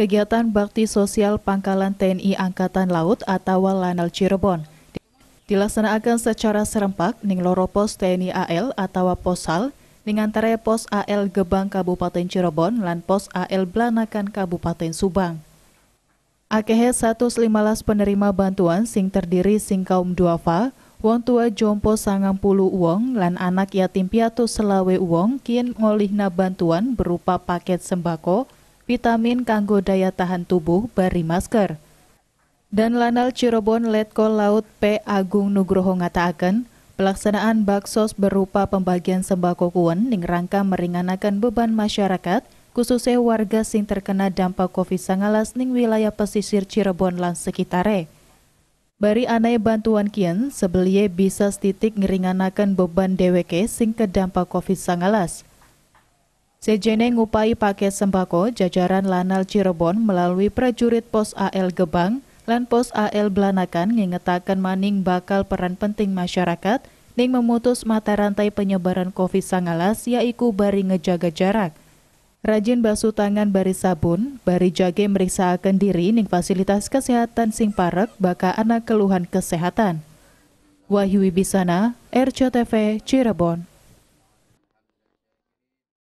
kegiatan bakti sosial Pangkalan TNI Angkatan Laut atau Lanal Cirebon dilaksanakan secara serempak ning loro pos TNI AL atau Posal ning antara pos AL Gebang Kabupaten Cirebon lan pos AL Blanakan Kabupaten Subang. Akehe 115 penerima bantuan sing terdiri sing kaum duafa, wong tua jompo sangang puluh uang lan anak yatim piatu selawe uang kien ngolihna bantuan berupa paket sembako, vitamin kanggo daya tahan tubuh bari masker. Dan Lanal Cirebon Letkol Laut P. Agung Nugroho ngatakan, pelaksanaan baksos berupa pembagian sembako kuen ning rangka meringankan beban masyarakat, khususnya warga sing terkena dampak COVID-19 ning wilayah pesisir Cirebon lan sekitare. Bari anai bantuan kian, sebelie bisa setitik ngeringankan beban DWK sing kedampak COVID-19. Sejene ngupai paket sembako jajaran Lanal Cirebon melalui prajurit pos AL Gebang, lan pos AL Blanakan ngingetakan maning bakal peran penting masyarakat ning memutus mata rantai penyebaran COVID-19 yaiku bari ngejaga jarak. Rajin basuh tangan bari sabun, bari jage meriksa akan diri ning fasilitas kesehatan sing parek baka anak keluhan kesehatan. Wahyu Wibisana, RCTV, Cirebon.